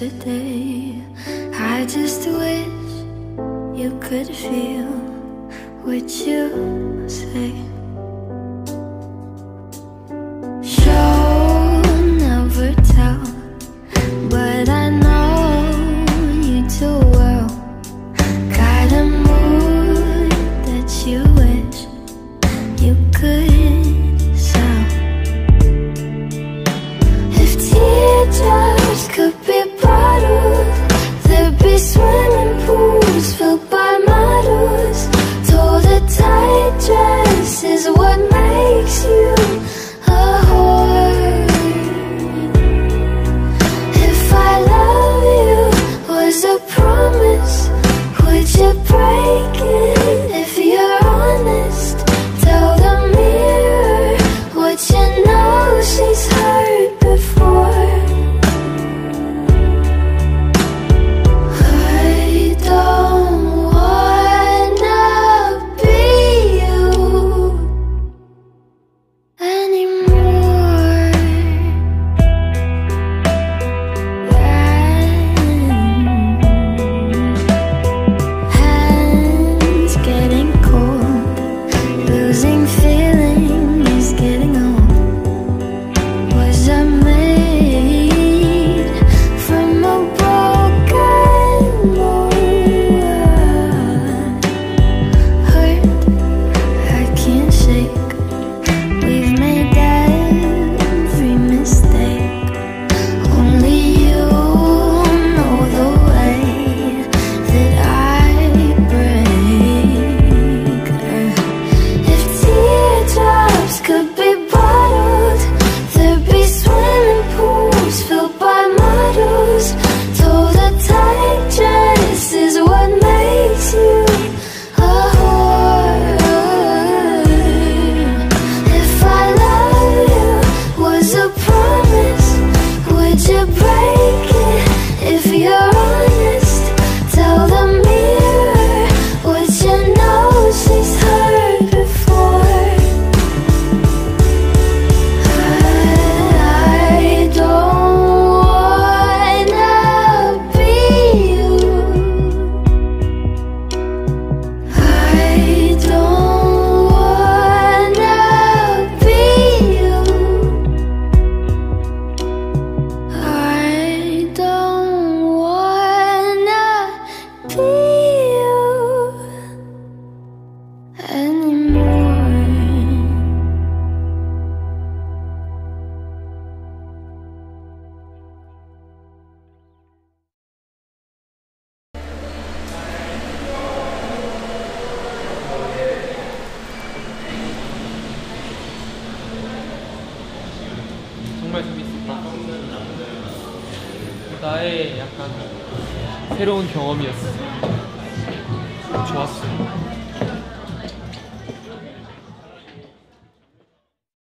yesterday. I just wish you could feel what you say. shine. could break it if you're 정말 재밌었다. 나의 약간 새로운 경험이었어요. 좋았어.